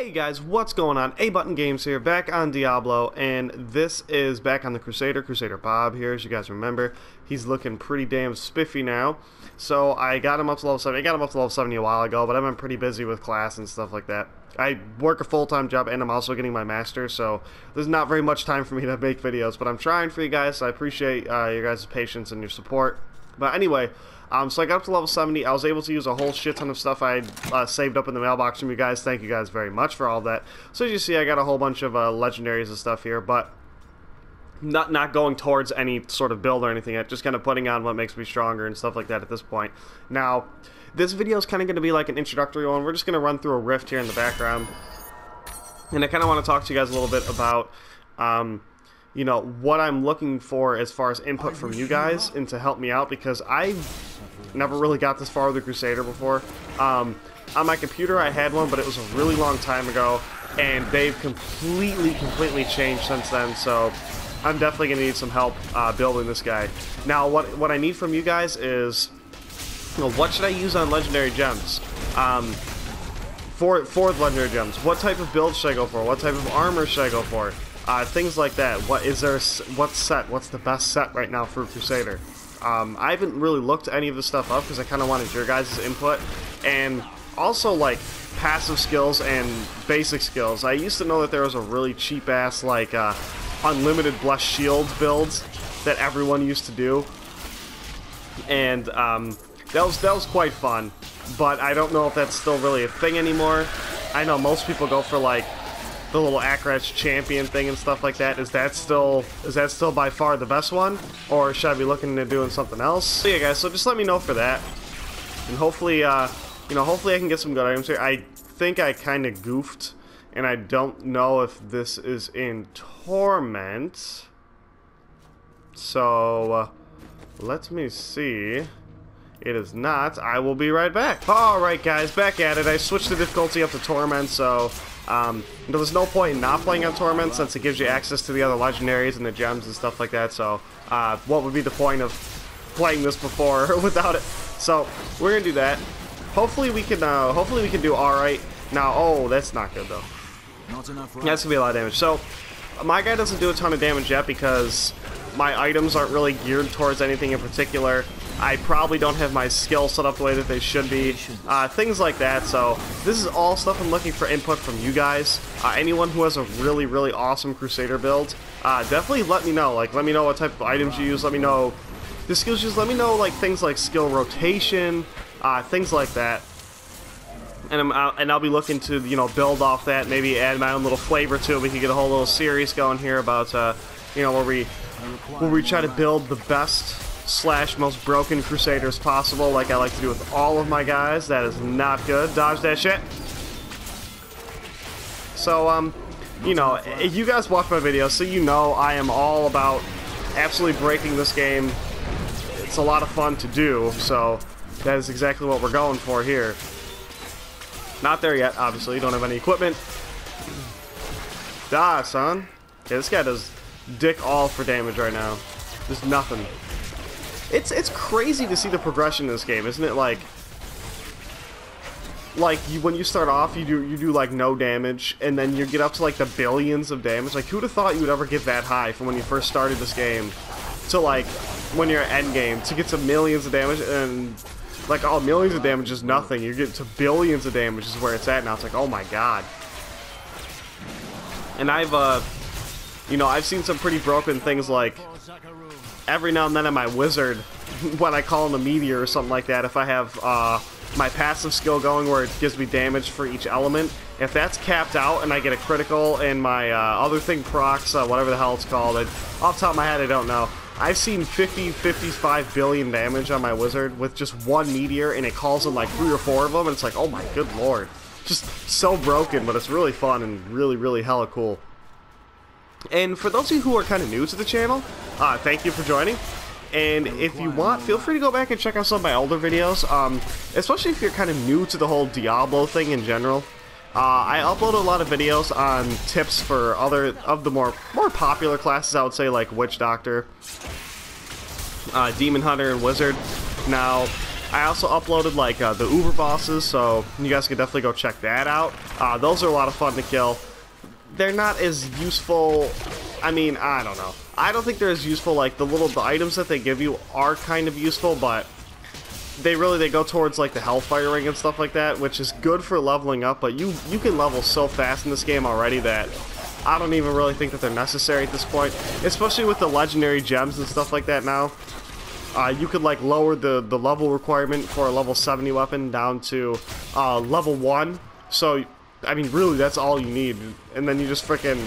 Hey guys, what's going on? A Button Games here, back on Diablo, and this is back on the Crusader, Crusader Bob here, as you guys remember. He's looking pretty damn spiffy now. So I got him up to level 70. I got him up to level 70 a while ago, but I've been pretty busy with class and stuff like that. I work a full-time job and I'm also getting my master, so there's not very much time for me to make videos, but I'm trying for you guys, so I appreciate uh, your guys' patience and your support. But anyway, um, so I got up to level 70. I was able to use a whole shit ton of stuff I uh, saved up in the mailbox from you guys. Thank you guys very much for all that. So as you see, I got a whole bunch of uh, legendaries and stuff here, but not not going towards any sort of build or anything yet. Just kind of putting on what makes me stronger and stuff like that at this point. Now, this video is kind of going to be like an introductory one. We're just going to run through a rift here in the background. And I kind of want to talk to you guys a little bit about... Um, you know what I'm looking for as far as input from you guys and to help me out because I've never really got this far with the Crusader before. Um, on my computer I had one but it was a really long time ago and they've completely completely changed since then so I'm definitely gonna need some help uh, building this guy. Now what what I need from you guys is you know, what should I use on legendary gems? Um, for for legendary gems, what type of build should I go for? What type of armor should I go for? Uh, things like that. What is there? What set? What's the best set right now for Crusader? Um, I haven't really looked any of this stuff up because I kind of wanted your guys' input, and also like passive skills and basic skills. I used to know that there was a really cheap ass like uh, unlimited blessed shield builds that everyone used to do, and um, that was that was quite fun. But I don't know if that's still really a thing anymore. I know most people go for like the little Akarat's champion thing and stuff like that. Is that still is that still by far the best one, or should I be looking into doing something else? So yeah, guys. So just let me know for that, and hopefully, uh, you know, hopefully I can get some good items here. I think I kind of goofed, and I don't know if this is in Torment. So uh, let me see. It is not. I will be right back. Alright guys, back at it. I switched the difficulty up to Torment, so um, there's no point in not playing on Torment since it gives you access to the other legendaries and the gems and stuff like that, so uh, what would be the point of playing this before without it? So, we're gonna do that. Hopefully we can, uh, hopefully we can do alright. Now, oh, that's not good though. Not enough right. That's gonna be a lot of damage. So, my guy doesn't do a ton of damage yet because my items aren't really geared towards anything in particular. I probably don't have my skill set up the way that they should be. Uh, things like that. So this is all stuff I'm looking for input from you guys. Uh, anyone who has a really, really awesome Crusader build, uh, definitely let me know. Like, let me know what type of items you use. Let me know the skills. Just let me know like things like skill rotation, uh, things like that. And, I'm, uh, and I'll be looking to you know build off that, maybe add my own little flavor to it. We can get a whole little series going here about uh, you know where we where we try to build the best slash most broken Crusaders possible, like I like to do with all of my guys. That is not good. Dodge that shit. So, um, you know, you guys watch my videos, so you know I am all about absolutely breaking this game. It's a lot of fun to do, so that is exactly what we're going for here. Not there yet, obviously. Don't have any equipment. Die, son. Yeah, this guy does dick all for damage right now. There's nothing. It's it's crazy to see the progression in this game, isn't it? Like, like you, when you start off, you do you do like no damage, and then you get up to like the billions of damage. Like, who'd have thought you would ever get that high from when you first started this game to like when you're end game to get to millions of damage and like oh millions of damage is nothing. You get to billions of damage is where it's at now. It's like oh my god. And I've uh, you know, I've seen some pretty broken things like every now and then in my wizard, when I call in a meteor or something like that, if I have uh, my passive skill going where it gives me damage for each element, if that's capped out and I get a critical and my uh, other thing procs, uh, whatever the hell it's called, I, off top of my head I don't know. I've seen 50, 55 billion damage on my wizard with just one meteor and it calls in like three or four of them and it's like, oh my good lord. Just so broken, but it's really fun and really, really hella cool. And for those of you who are kind of new to the channel, uh, thank you for joining. And if you want, feel free to go back and check out some of my older videos, um, especially if you're kind of new to the whole Diablo thing in general. Uh, I upload a lot of videos on tips for other of the more more popular classes, I would say, like Witch Doctor, uh, Demon Hunter, and Wizard. Now, I also uploaded like uh, the Uber bosses, so you guys can definitely go check that out. Uh, those are a lot of fun to kill. They're not as useful. I mean, I don't know. I don't think they're as useful. Like the little the items that they give you are kind of useful, but they really they go towards like the Hellfire Ring and stuff like that, which is good for leveling up. But you you can level so fast in this game already that I don't even really think that they're necessary at this point, especially with the legendary gems and stuff like that now. Uh, you could like lower the, the level requirement for a level 70 weapon down to uh, level 1. So, I mean, really, that's all you need. And then you just freaking...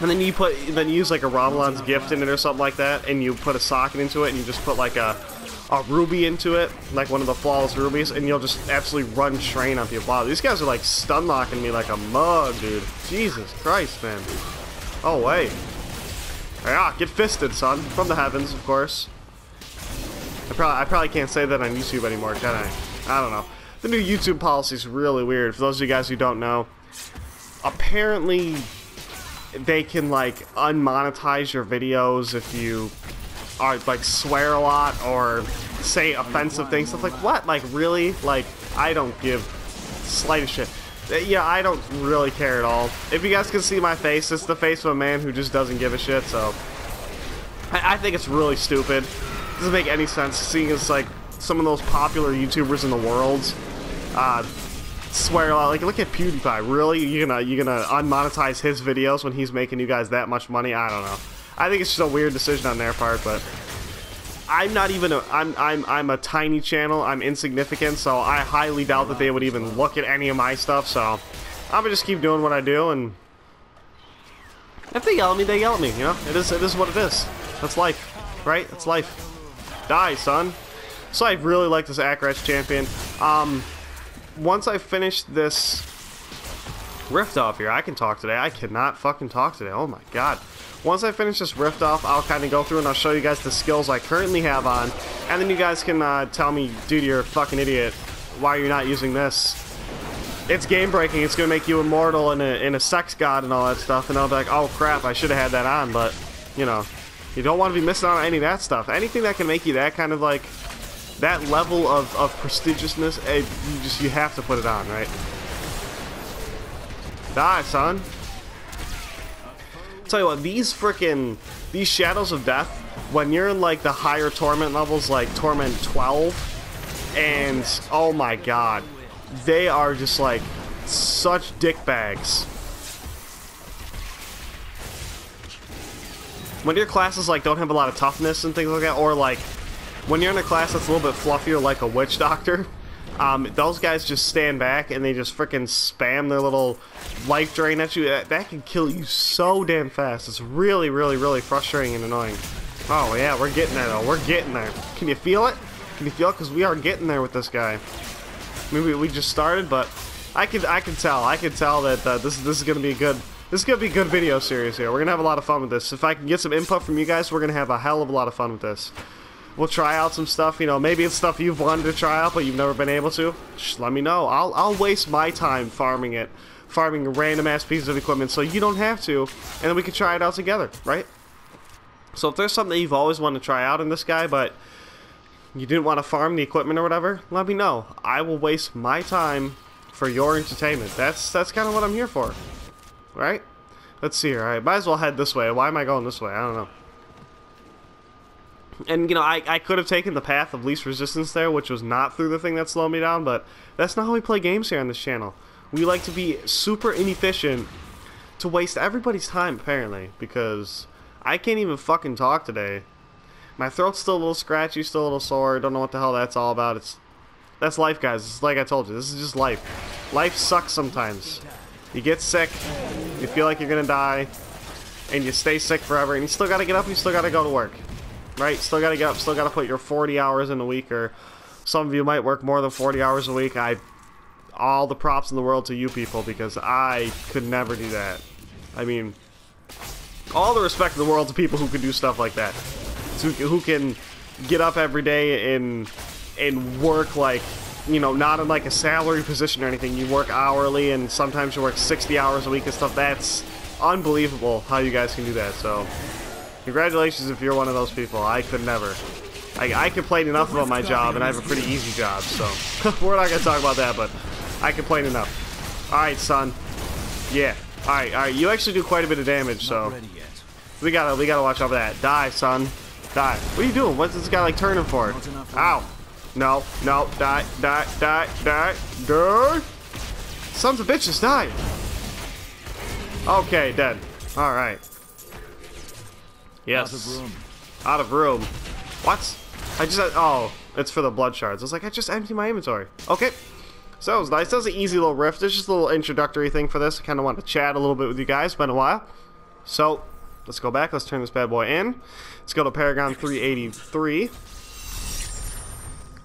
And then you put, then you use like a Ramaladni's gift in it or something like that, and you put a socket into it, and you just put like a, a ruby into it, like one of the flawless rubies, and you'll just absolutely run train on people. Wow, these guys are like stun locking me like a mug, dude. Jesus Christ, man. Oh, wait. Ah, get fisted, son. From the heavens, of course. I probably, I probably can't say that on YouTube anymore, can I? I don't know. The new YouTube policy is really weird. For those of you guys who don't know, apparently they can like unmonetize your videos if you are like swear a lot or say offensive things. Stuff like what? Like really? Like I don't give slightest shit. Uh, yeah, I don't really care at all. If you guys can see my face, it's the face of a man who just doesn't give a shit. So I, I think it's really stupid doesn't make any sense seeing as like some of those popular YouTubers in the world uh, swear a lot. Like, look at PewDiePie. Really, you gonna you gonna unmonetize his videos when he's making you guys that much money? I don't know. I think it's just a weird decision on their part, but I'm not even a I'm I'm I'm a tiny channel. I'm insignificant, so I highly doubt that they would even look at any of my stuff. So I'm gonna just keep doing what I do, and if they yell at me, they yell at me. You know, it is it is what it is. That's life, right? That's life. Die, son. So I really like this Akarat's champion. Um, once I finish this rift off here, I can talk today. I cannot fucking talk today. Oh my god. Once I finish this rift off, I'll kind of go through and I'll show you guys the skills I currently have on. And then you guys can uh, tell me, dude, you're a fucking idiot. Why are you not using this? It's game breaking. It's going to make you immortal and a, and a sex god and all that stuff. And I'll be like, oh crap, I should have had that on. But, you know, you don't want to be missing out on any of that stuff. Anything that can make you that kind of like that level of, of prestigiousness, eh, you just you have to put it on, right? Die, son. Tell you what, these freaking these shadows of death, when you're in like the higher torment levels, like torment 12, and oh my god, they are just like such dick bags. when your classes like don't have a lot of toughness and things like that, or like when you're in a class that's a little bit fluffier, like a witch doctor, um, those guys just stand back and they just freaking spam their little life drain at you. That, that can kill you so damn fast. It's really, really, really frustrating and annoying. Oh yeah, we're getting there though. We're getting there. Can you feel it? Can you feel it? Because we are getting there with this guy. Maybe we just started, but I can I can tell. I can tell that uh, this this is gonna be a good this is going to be a good video series here. We're going to have a lot of fun with this. If I can get some input from you guys, we're going to have a hell of a lot of fun with this. We'll try out some stuff, you know, maybe it's stuff you've wanted to try out, but you've never been able to. Just let me know. I'll, I'll waste my time farming it, farming random ass pieces of equipment so you don't have to, and then we can try it out together, right? So if there's something that you've always wanted to try out in this guy, but you didn't want to farm the equipment or whatever, let me know. I will waste my time for your entertainment. That's that's kind of what I'm here for right? Let's see here. Alright, might as well head this way. Why am I going this way? I don't know. And, you know, I, I could have taken the path of least resistance there, which was not through the thing that slowed me down, but that's not how we play games here on this channel. We like to be super inefficient to waste everybody's time, apparently, because I can't even fucking talk today. My throat's still a little scratchy, still a little sore. Don't know what the hell that's all about. It's That's life, guys. It's like I told you. This is just life. Life sucks sometimes. You get sick, you feel like you're gonna die, and you stay sick forever, and you still gotta get up, you still gotta go to work. Right? Still gotta get up, still gotta put your 40 hours in a week, or some of you might work more than 40 hours a week. I all the props in the world to you people because I could never do that. I mean, all the respect in the world to people who can do stuff like that. Who, who can get up every day and and work like you know, not in like a salary position or anything. You work hourly and sometimes you work 60 hours a week and stuff. That's unbelievable how you guys can do that. So, congratulations if you're one of those people. I could never. I, I complain enough about my job, and I have a pretty easy job, so we're not gonna talk about that. But I complain enough. All right, son. Yeah. All right, all right. You actually do quite a bit of damage, so we gotta we gotta watch out for that. Die, son. Die. What are you doing? What's this guy like turning for? Ow. No, no, die, die, die, die, die. Sons of bitches, die. Okay, dead. All right. Yes. Out of room. Out of room. What? I just, oh, it's for the blood shards. I was like, I just emptied my inventory. Okay. So that was nice. That was an easy little rift. There's just a little introductory thing for this. I kind of want to chat a little bit with you guys. It's been a while. So, let's go back. Let's turn this bad boy in. Let's go to Paragon 383.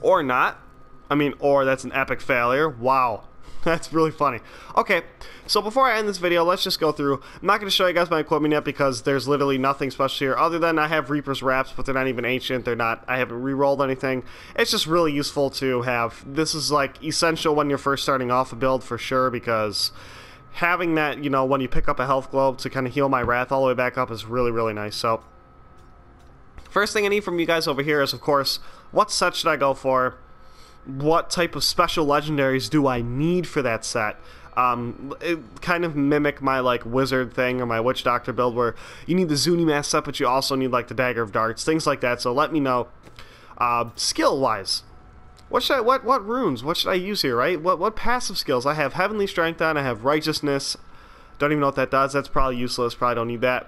Or not. I mean, or that's an epic failure. Wow. That's really funny. Okay, so before I end this video, let's just go through. I'm not going to show you guys my equipment yet because there's literally nothing special here other than I have Reaper's Wraps, but they're not even ancient. They're not, I haven't re-rolled anything. It's just really useful to have. This is like essential when you're first starting off a build for sure because having that, you know, when you pick up a health globe to kind of heal my Wrath all the way back up is really, really nice. So, first thing I need from you guys over here is, of course, what set should I go for? What type of special legendaries do I need for that set? Um, it kind of mimic my like wizard thing or my witch doctor build where you need the Zunimassa set, but you also need like the dagger of darts, things like that. So let me know. Uh, skill wise, what should I, what what runes? What should I use here? Right? What what passive skills? I have heavenly strength on. I have righteousness. Don't even know what that does. That's probably useless. Probably don't need that.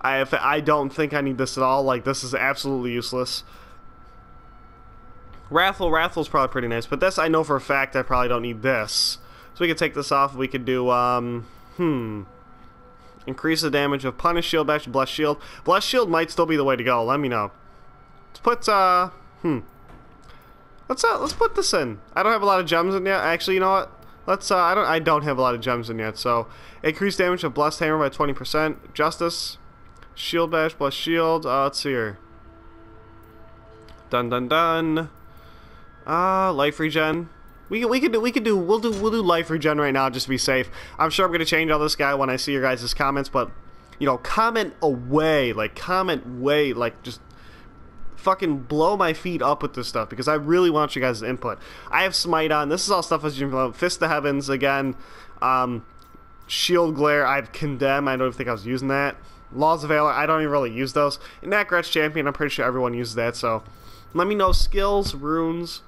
I have, I don't think I need this at all. Like this is absolutely useless. Wrathful, Wrathful's probably pretty nice, but this I know for a fact I probably don't need this. So we could take this off. We could do, um, hmm. Increase the damage of Punish Shield, Bash, Bless Shield. Bless Shield might still be the way to go. Let me know. Let's put, uh, hmm. Let's, uh, let's put this in. I don't have a lot of gems in yet. Actually, you know what? Let's, uh, I don't, I don't have a lot of gems in yet, so. Increase damage of Blessed Hammer by 20%. Justice. Shield Bash, Bless Shield. Uh, let's see here. Dun dun dun. Uh, life regen. We, we could do we could do we'll do we'll do life regen right now just to be safe. I'm sure I'm gonna change all this guy when I see your guys' comments, but you know, comment away, like comment way, like just fucking blow my feet up with this stuff because I really want you guys' input. I have Smite on. This is all stuff as you know, Fist the Heavens again. Um, Shield Glare. I have Condemn. I don't even think I was using that. Laws of Valor. I don't even really use those. And Akarat's Champion. I'm pretty sure everyone uses that. So let me know skills, runes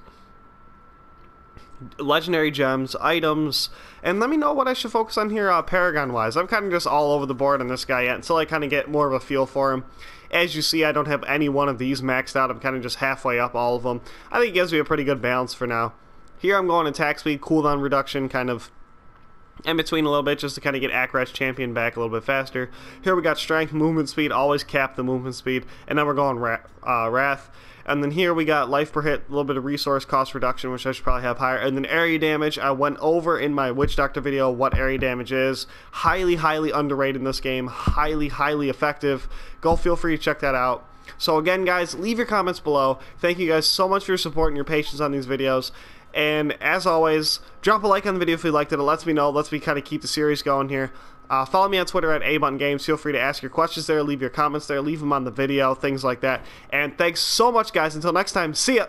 legendary gems, items, and let me know what I should focus on here uh, Paragon-wise. I'm kind of just all over the board on this guy yet until I kind of get more of a feel for him. As you see, I don't have any one of these maxed out. I'm kind of just halfway up all of them. I think it gives me a pretty good balance for now. Here I'm going attack speed, cooldown reduction, kind of in between a little bit just to kind of get Akarat's champion back a little bit faster. Here we got strength, movement speed, always cap the movement speed, and then we're going ra uh, Wrath. And then here we got life per hit, a little bit of resource cost reduction, which I should probably have higher. And then area damage, I went over in my Witch Doctor video what area damage is. Highly, highly underrated in this game. Highly, highly effective. Go feel free to check that out. So again, guys, leave your comments below. Thank you guys so much for your support and your patience on these videos. And as always, drop a like on the video if you liked it. It lets me know. It lets me kind of keep the series going here. Uh, follow me on Twitter at AButtonGames. Feel free to ask your questions there, leave your comments there, leave them on the video, things like that. And thanks so much, guys. Until next time, see ya!